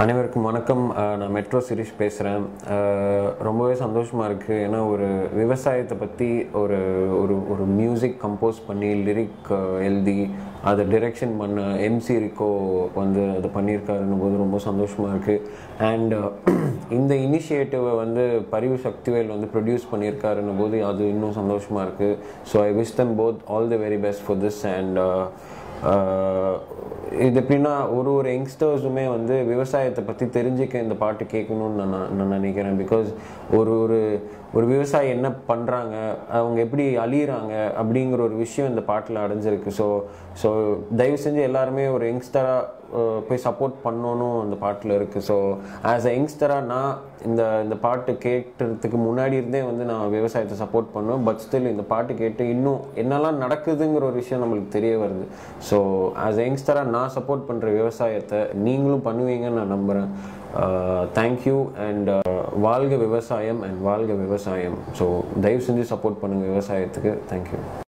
அனைவருக்கும் வணக்கம். நான் மெட்ரோ சிரிஷ் பேசுகிறேன் ரொம்பவே சந்தோஷமாக இருக்குது ஏன்னா ஒரு விவசாயத்தை பற்றி ஒரு ஒரு ஒரு மியூசிக் கம்போஸ் பண்ணி லிரிக் எழுதி அதை டிரெக்ஷன் பண்ண எம்சி ரிக்கோ வந்து அதை பண்ணியிருக்காருன்னும் போது ரொம்ப சந்தோஷமாக இருக்குது அண்ட் இந்த இனிஷியேட்டிவை வந்து பரிவு சக்திவேல் வந்து ப்ரொடியூஸ் பண்ணியிருக்காருன்னும் போது அது இன்னும் சந்தோஷமாக இருக்குது so I wish them both all the very best for this and இது எப்படின்னா ஒரு ஒரு யங்ஸ்டர்ஸுமே வந்து விவசாயத்தை பற்றி தெரிஞ்சுக்க இந்த பாட்டு கேட்கணும்னு நான் நான் நினைக்கிறேன். பிகாஸ் ஒரு ஒரு ஒரு விவசாயி என்ன பண்ணுறாங்க அவங்க எப்படி அழியிறாங்க அப்படிங்கிற ஒரு விஷயம் இந்த பாட்டில் அடைஞ்சிருக்கு. ஸோ ஸோ தயவு செஞ்சு எல்லாருமே ஒரு யங்ஸ்டராக போய் சப்போர்ட் பண்ணணும் அந்த பாட்டில் இருக்குது ஸோ ஆஸ் அ யங்ஸ்டராக நான் இந்த இந்த பாட்டு கேட்டுறதுக்கு முன்னாடி இருந்தே வந்து நான் விவசாயத்தை சப்போர்ட் பண்ணுவேன். பட் ஸ்டில் இந்த பாட்டு கேட்டு இன்னும் என்னெல்லாம் நடக்குதுங்கிற ஒரு விஷயம் நம்மளுக்கு தெரிய வருது. ஸோ ஆஸ் யங்ஸ்டராக நான் சப்போர்ட் பண்ணுற விவசாயத்தை நீங்களும் பண்ணுவீங்கன்னு நான் நம்புகிறேன் தேங்க்யூ அண்ட் வாழ்க விவசாயம் அண்ட் வாழ்க விவசாயம். ஸோ தயவு செஞ்சு சப்போர்ட் பண்ணுங்கள் விவசாயத்துக்கு. தேங்க்யூ